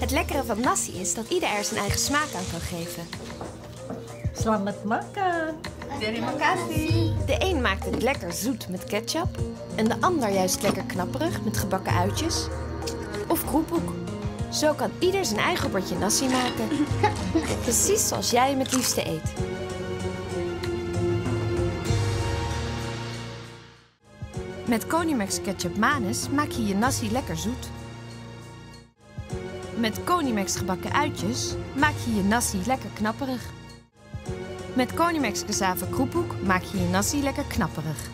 Het lekkere van nasi is dat ieder er zijn eigen smaak aan kan geven. selamat makan. De een maakt het lekker zoet met ketchup en de ander juist lekker knapperig met gebakken uitjes. Of kroepoek. Zo kan ieder zijn eigen bordje nasi maken. Precies zoals jij hem het liefste eet. Met Conimax ketchup Manus maak je je nasi lekker zoet. Met Conimax gebakken uitjes maak je je nasi lekker knapperig. Met Conimax Cassave kroephoek maak je je nasi lekker knapperig.